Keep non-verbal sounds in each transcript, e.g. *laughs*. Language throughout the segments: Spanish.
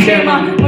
是吗？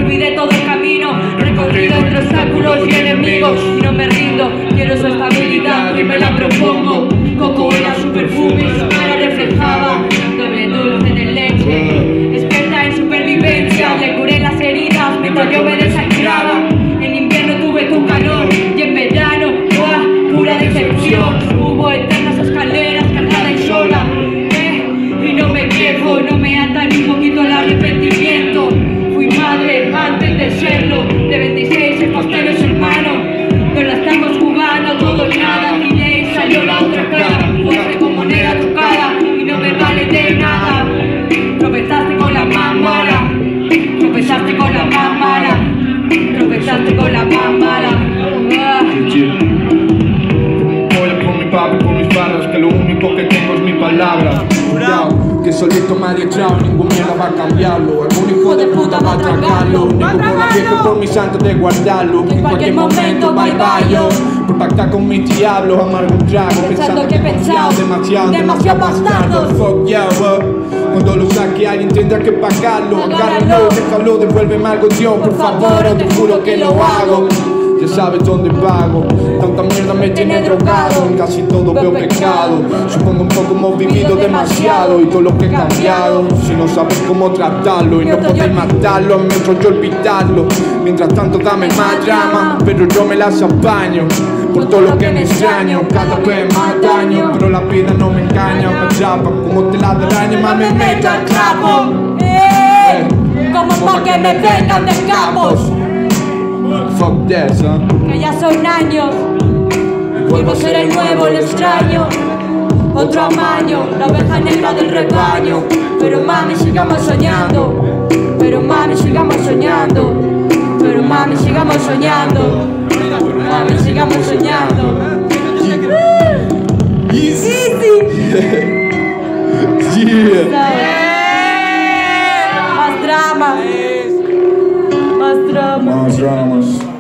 Único que tengo es mi palabra. Cuidado, que solito me ha adiestrado, ningún mierda va a cambiarlo. Algún hijo de puta va a tragarlo. La vieja, por mi santo de guardarlo. En cualquier momento bye bye yo. Por pactar con mis diablos, amargo un trago. Pensando que he pensado, demasiado, demasiado bastardo. Fuck yeah, bro. Cuando lo saque alguien tendrá que pagarlo. Agárralo, déjalo, devuélveme algo, Dios, por favor, te juro que lo hago. Ya sabes dónde pago, tanta mierda me tiene drogado, en casi todo veo pecado. Supongo un poco hemos vivido demasiado y todo lo que he cambiado. Si no sabes cómo tratarlo y no podéis matarlo, me hecho yo olvidarlo. Mientras tanto dame más drama, pero yo me las apaño. Por todo lo que me extraño, cada vez más daño, pero la vida no me engaña, me atrapa como te la daña, más me meto al clavo. ¡Eh! Como pa' que me vengan de capos, Que ya son años. Vuelvo a ser el nuevo, el extraño. Otro amaño, la oveja negra del rebaño. Pero mami, sigamos soñando. Pero mami, sigamos soñando. Pero mami, sigamos soñando. Mami, sigamos soñando. *laughs* Yeah. Más drama. Más drama. Más dramas.